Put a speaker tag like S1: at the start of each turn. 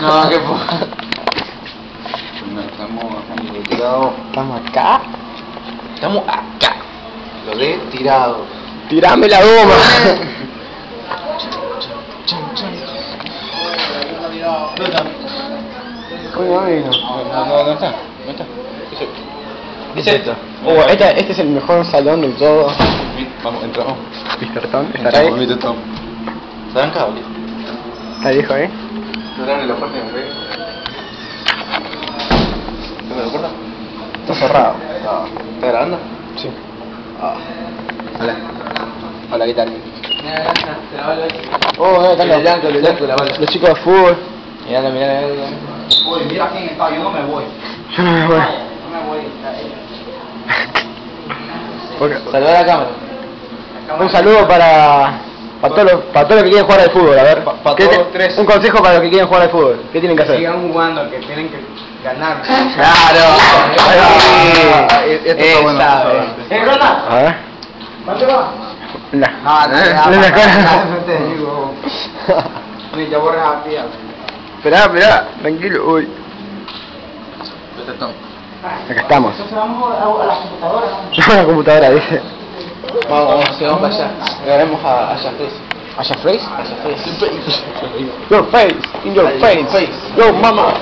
S1: No
S2: po.
S1: Primero estamos retirados.
S3: Estamos acá.
S2: Estamos acá.
S1: Lo de tirado.
S3: Tirame la goma. Ay, no.
S1: No, está. No está.
S2: ¿Qué es esto?
S3: Oh, este, este es el mejor salón del todo.
S1: Vamos, entramos.
S3: Tom, ¿estará ahí?
S2: ¿Saben cable?
S3: Está viejo, ¿eh?
S1: Cerrame la puerta y me pegué. ¿Cerrame la puerta?
S3: Está cerrado.
S1: ¿Está grabando?
S3: Sí.
S1: Hola. Hola, ¿qué tal?
S3: Oh, no, están
S2: El
S3: los,
S2: blanco, el blanco, la bala.
S3: los chicos de fútbol.
S2: Mirá, mirá, mirá.
S4: Uy, mira quién está, yo no me voy.
S3: Yo no me voy.
S4: No me voy. está
S2: Saludar a la cámara.
S3: Un saludo para para todos los para todos los que quieren jugar al fútbol, a ver.
S1: Pa- pa
S3: ¿Qué
S1: todos tres.
S3: Un consejo para los que quieren jugar al fútbol. ¿Qué tienen que hacer?
S4: Sigan jugando, que tienen que ganar.
S2: Claro.
S1: Esto está bueno.
S2: Esa, eh.
S4: ¿Eh, Ronda?
S3: A ver.
S4: ¿Cuánto va?
S3: Nah.
S4: No, no,
S3: Eh,
S4: ya,
S3: no, no, no.
S4: no te digo. Ni borres aquí. a.
S3: Esperá, esperá, tranquilo, uy. Acá estamos.
S4: Entonces vamos a, a la computadora. ¿no?
S3: Una computadora, dice.
S2: Vamos, vamos, sí, vamos para allá. Agarremos a, a Jafres.
S3: ¿Allá face?
S2: A Jafres.
S3: Your face, in your face. Yo, mama.